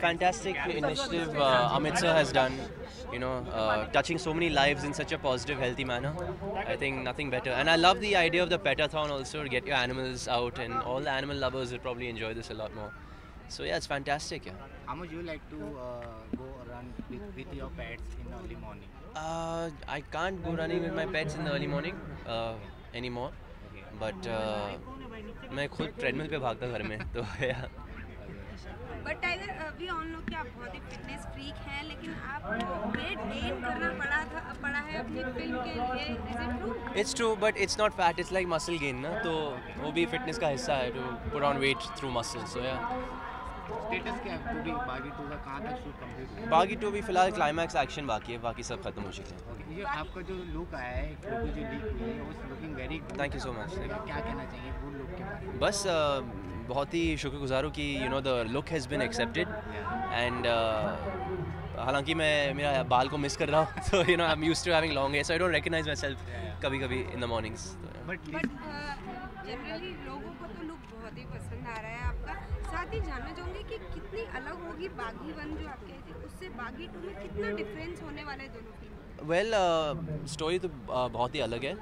fantastic initiative uh, Amit sir has done. You know, uh, touching so many lives in such a positive, healthy manner. I think nothing better. And I love the idea of the petathon also to get your animals out, and all the animal lovers will probably enjoy this a lot more. So yeah, it's fantastic. Yeah. How much you like to uh, go run with, with your pets in early morning? Uh, I can't go running with my pets in the early morning uh, anymore. Okay. But uh, मैं खुद treadmill पे भागता घर में तो but Tiger we all know कि आप बहुत ही फिटनेस फ्रीक हैं लेकिन आपको वेट गेन करना पड़ा था पड़ा है अपनी फ़िल्म के लिए is it true It's true, but it's not fat. It's like muscle gain, ना तो वो भी फिटनेस का हिस्सा है to put on weight through muscle. So yeah. Status क्या है टू बी बागी टू का कहाँ तक शूट कंप्लीट हुआ बाकी टू भी फ़िलहाल क्लाइमैक्स एक्शन बाकी है बाकी सब खत्म हो चुके हैं ओके ये आपका जो लुक आया है फ़ोटो जो लीक हुई है वो looking very thank you so much क्या कहना चाहिए गुड लुक के बारे में बस uh, बहुत ही शुक्रगुजार हूँ कि you know the look has been accepted and हालाँकि मैं मेरा बाल को मिस कर रहा हूँ तो you know I am used to having long hair so I don't recognize myself कभी कभी in the mornings but but generally लोगों को तो लुक बहुत ही पसंद आ रहा है आपका। साथ ही जानना चाहूँगी कि कितनी अलग होगी बागी वन जो आप कहे उससे बागी टू में कितना डिफरेंस होने वाला है दोनों फ़िल्म वेल स्टोरी तो बहुत ही अलग है।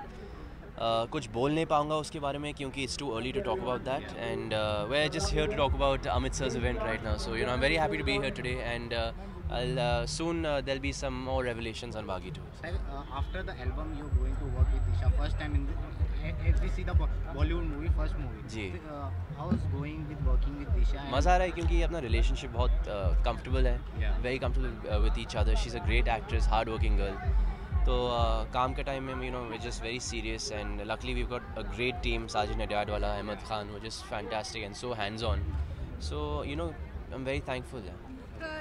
Uh, कुछ बोल नहीं पाऊँगा उसके बारे में क्योंकि it's too early to talk about that and we just here to talk about Amit sir's event right now so you know I'm very happy to be here today and uh, I'll uh, soon uh, there'll be some more revelations on Bagi 2 after the album you going to work with Disha first time in if we see the Bollywood movie first movie जी। uh, how is going with working with Disha मज़ा आ रहा है क्योंकि ये अपना relationship बहुत comfortable है Yeah. Very comfortable with each other she is a great actress hard working girl तो uh, काम के टाइम में you know we just very serious and luckily we got a great team Sajid Nadiadwala Ahmed Khan वो just fantastic and so hands on so you know I am very thankful तो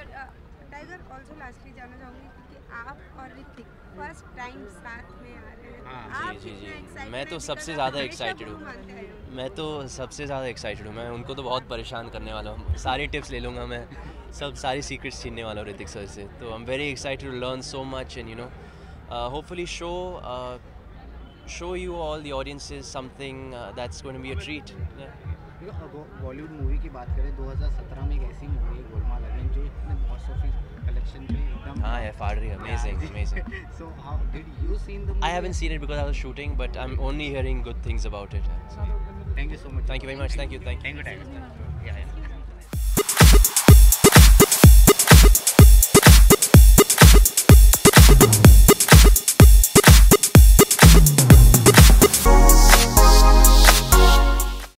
Tiger also lastly जानना चाहूँगी कि आप और Hrithik first time साथ में आ रहे हैं। हाँ, जी, जी, जी। मैं तो सबसे ज़्यादा हूँ। आए हो। मैं तो सबसे ज़्यादा एक्साइटेड हूँ। मैं उनको तो बहुत परेशान करने वाला हूँ। सारी टिप्स ले लूँगा मैं। सब सारी सीक्रेट्स छीनने वाला हूँ ऋतिक सर से। तो I am very excited to learn so much and you know hopefully show show you all the audiences something that's going to be a treat Bollywood movie की बात करें 2017 में एक ऐसी मूवी है गोलमाल अगेन जो इतने बॉक्स ऑफिस कलेक्शन पे एकदम हाँ यार फाड़ रही है amazing amazing so how did you seen the movie I haven't seen it because I was shooting but I'm only hearing good things about it thank you so much thank you very much thank you thank you thank you